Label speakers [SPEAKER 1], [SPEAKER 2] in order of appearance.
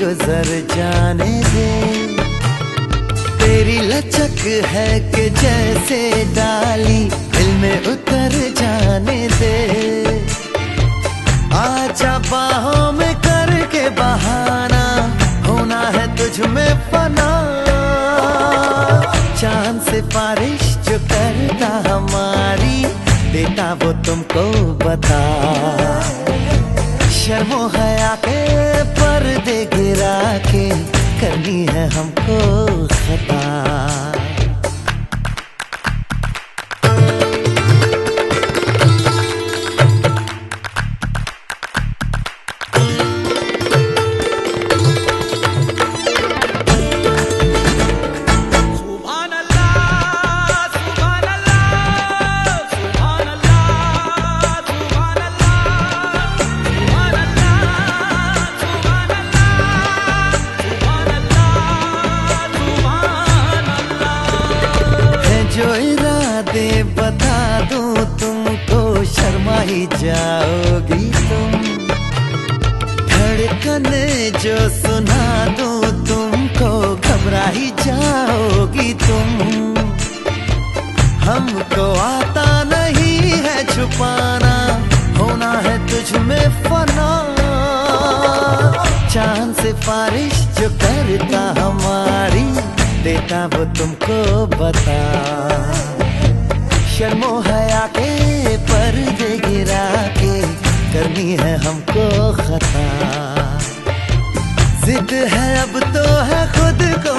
[SPEAKER 1] गुजर जाने दे। तेरी लचक है कि जैसे डाली दिल में उतर जाने दे। आजा बाहों में करके बहाना, होना है तुझ में फना। चाँद से बारिश जो करता हमारी, देता वो तुमको बता। शर्मो हया के ही जाओगी तुम। धड़कन जो सुना दो तुमको, घबरा ही जाओगी तुम। हमको आता नहीं है छुपाना, होना है तुझ में फना। चाँद से बारिश जो करता हमारी, देता वो तुमको बता। शर्मो हया के पर्दे गिरा के करनी है हमको खता। जिद है अब तो है खुद को